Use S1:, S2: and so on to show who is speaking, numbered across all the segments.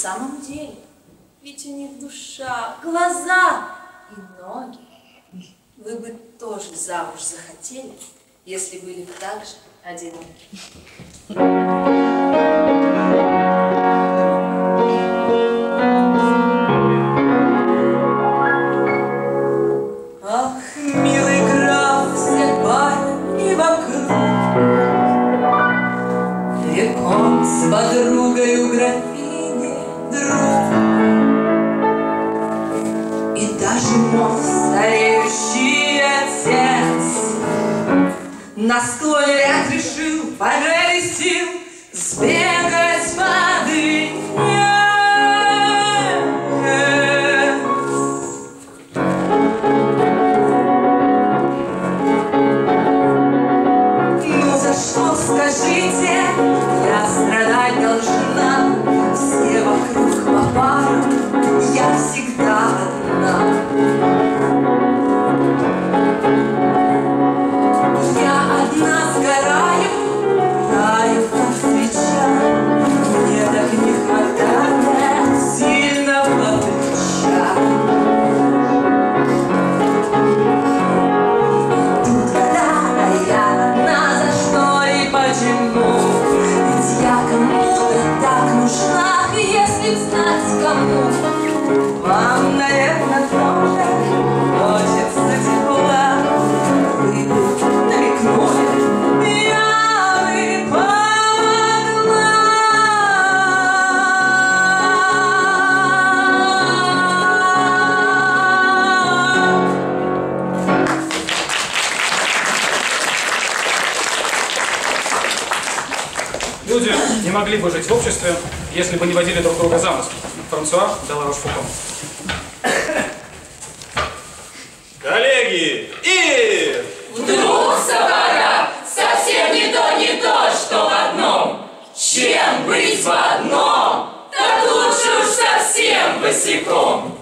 S1: самом деле. Ведь у них душа, глаза и ноги. Вы бы тоже замуж захотели, если были бы так же одиноки.
S2: Если бы
S3: не водили друг друга за нос. Франсуа Деларош-Фуко.
S4: Коллеги, и...
S5: Вдруг сапога совсем не то, не то, что в одном. Чем быть в одном, так лучше уж совсем босиком.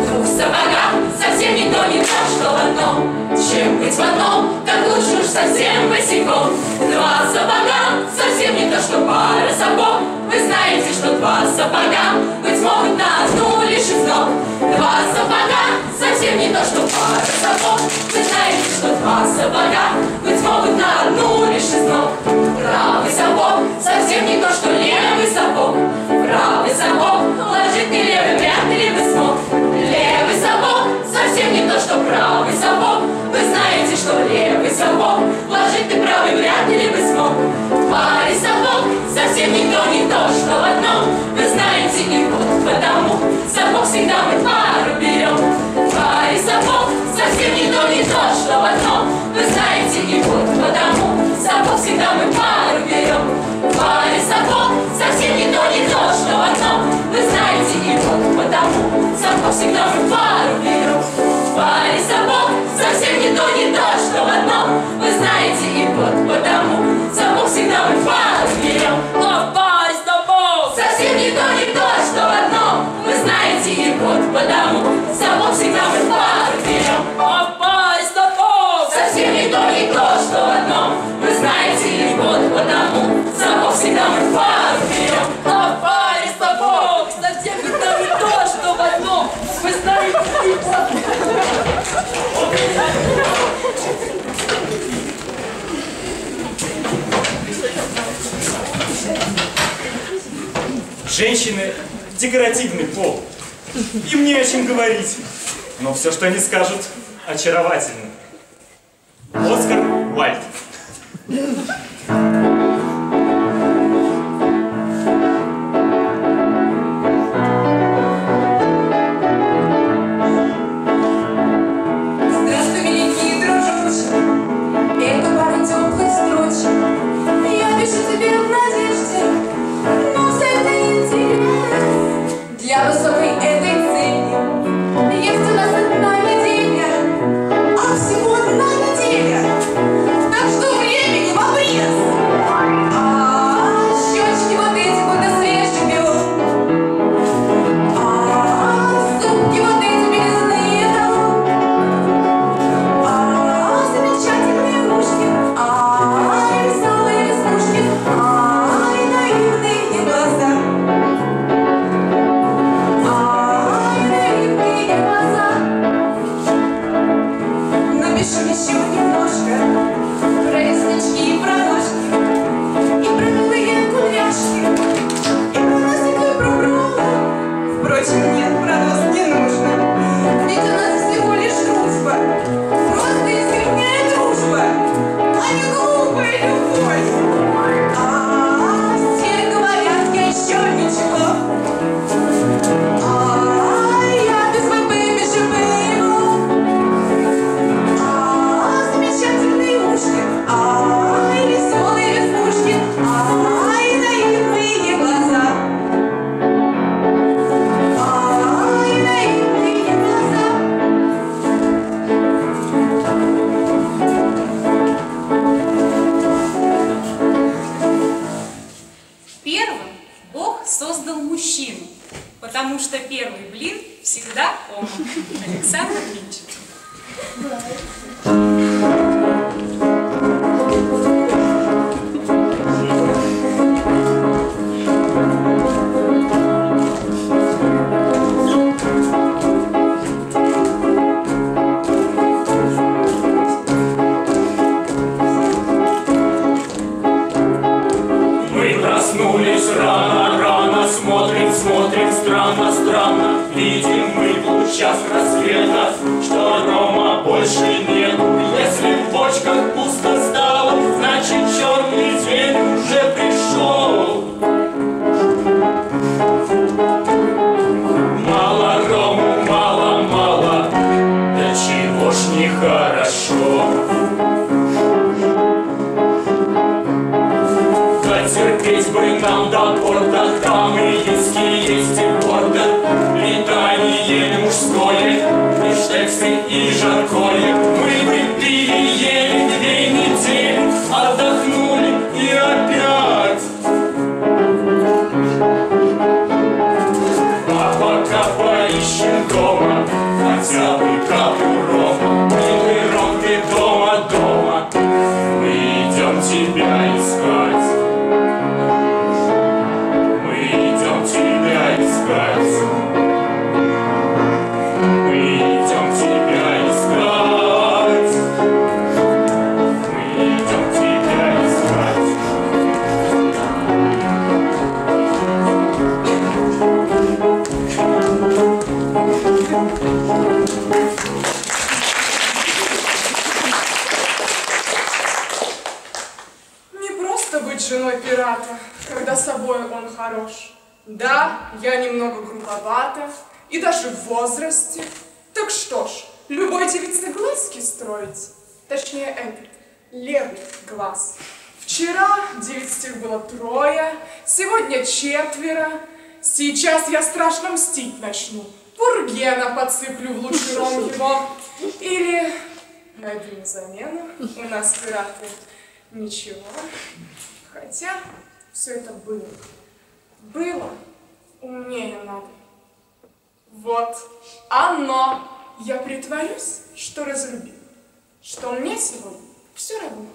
S5: Вдруг сапога совсем не то, не то, что в одном. Чем быть в одном, так лучше уж совсем босиком. Два то, что пара сапог. Вы знаете, что два сапога быть могут на одну лишь из ног. Два сапога совсем не то, что пара сапог. Вы знаете, что два сапога быть могут на одну лишь из ног. Правый сапог совсем не то, что левый сапог. Правый сапог ложит не левый, вряд ли бы смог. Левый сапог совсем не то, что правый сапог. Вы знаете, что левый сапог ложит ты правый, вряд ли бы смог. Совсем не то, не то, что
S6: Женщины – декоративный пол. Им не о чем говорить. Но все, что они скажут, очаровательно. Оскар Уальд.
S2: первым Бог создал мужчину, потому что первый блин всегда он. Александр Кинчев.
S6: Час рассвета, что дома больше нету. Если в бочках пусто стало, значит черный день уже пришел. Мало рому, мало, мало, да чего ж нехорошо. Дотерпеть бы нам до порта, там и есть Мужское, бифштексы и жаркое.
S2: Быть женой пирата, когда собой он хорош. Да, я немного грубовата, и даже в возрасте. Так что ж, любой девице глазки строить. Точнее, этот, левый глаз. Вчера девиц было трое, сегодня четверо. Сейчас я страшно мстить начну. Пургена подсыплю в лучший ром его. Или найду на замену. У нас пираты ничего. Хотя все это было. Было. Умнее надо. Вот оно. Я притворюсь, что разлюбил. Что мне сегодня все равно.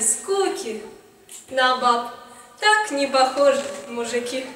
S1: Скуки, на баб так не похожи мужики.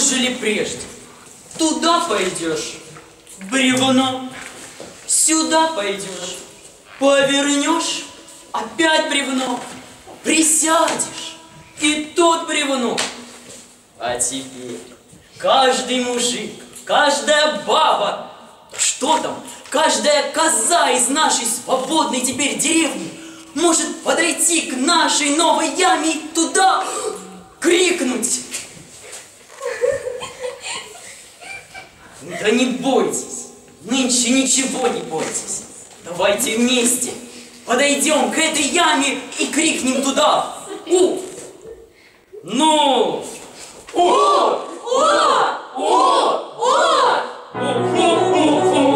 S4: Будет прежде. Туда пойдешь, бревно. Сюда пойдешь, повернешь, опять бревно. Присядешь, и тут бревно. А теперь каждый мужик, каждая баба, что там, каждая коза из нашей свободной теперь деревни может подойти к нашей новой яме и туда крикнуть. Да не бойтесь, нынче ничего не бойтесь. Давайте вместе подойдем к этой яме и крикнем туда. У! Ну! У!
S5: Вот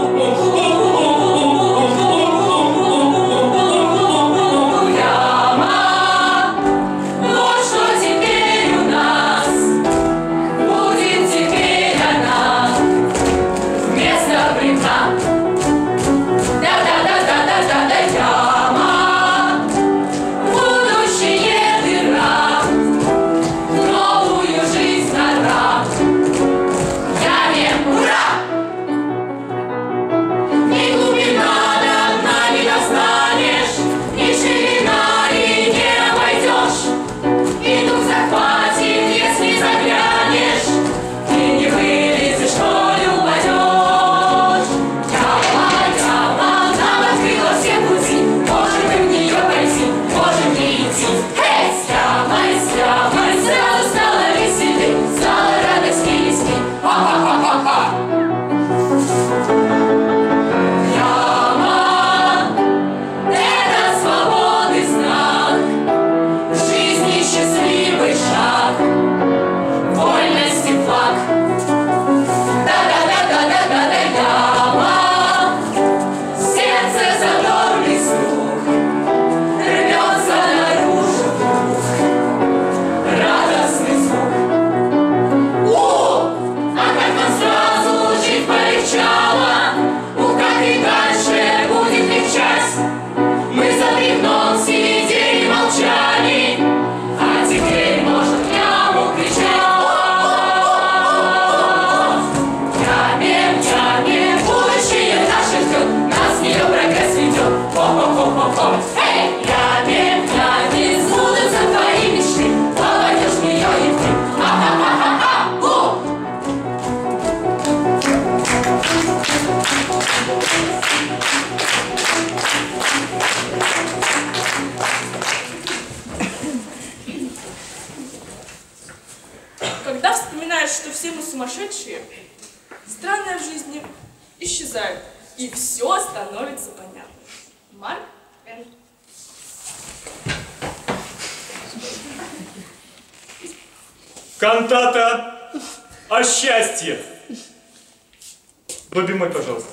S2: Вспоминаешь, что все мы сумасшедшие, странное в жизни исчезает, и все становится понятно. Марк Твен.
S6: Кантата о счастье. Бобби мой, пожалуйста.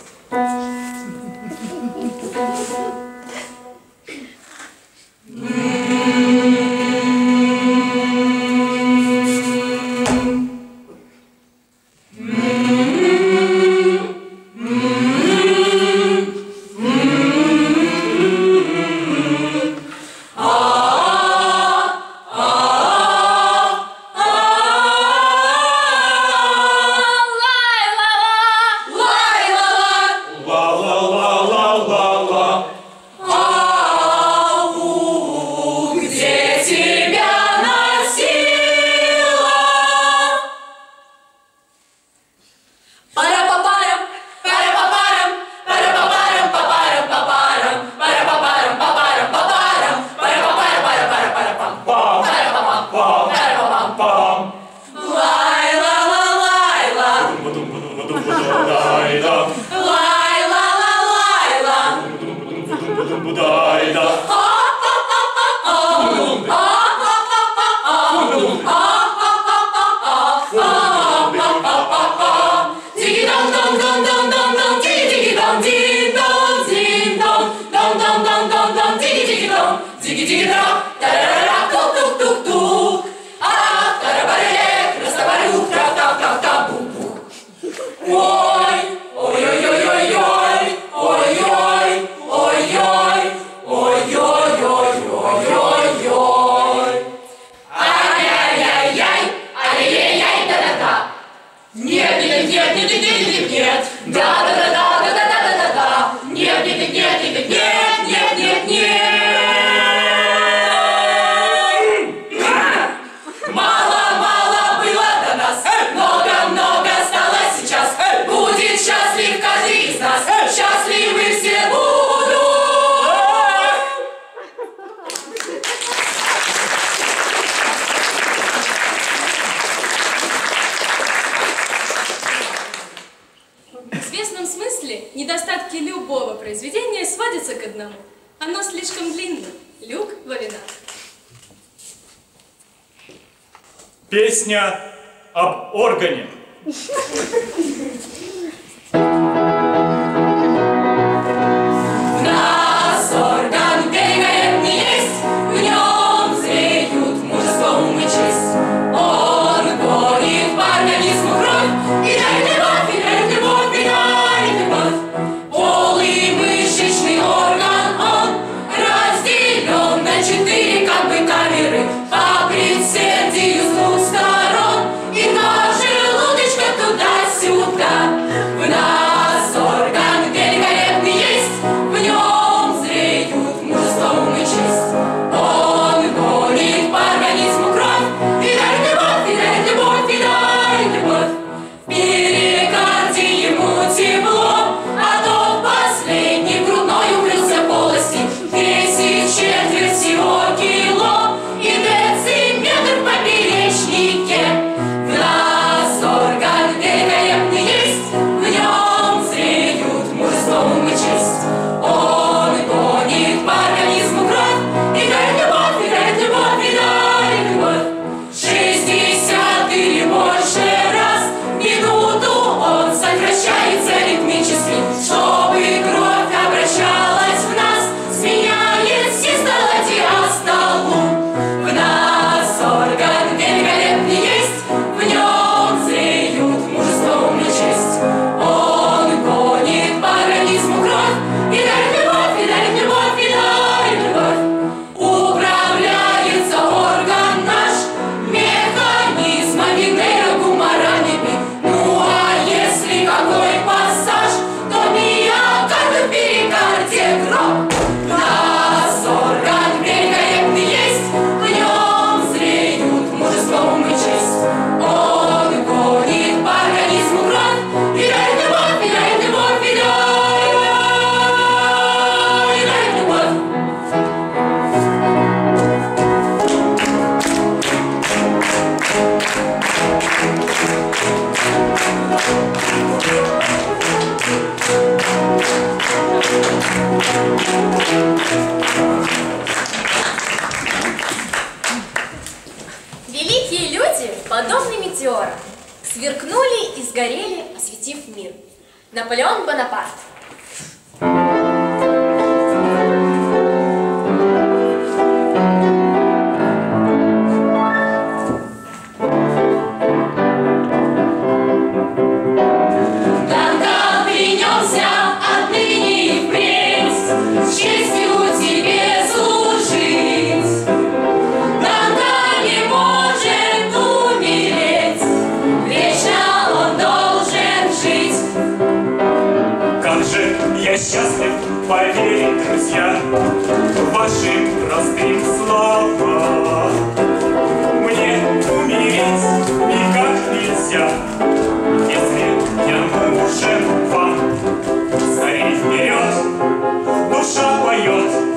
S5: Я счастлив, поверить, друзья, вашим простым словам. Мне умереть никак нельзя, если я нужен вам. Скорей вперед, душа поет.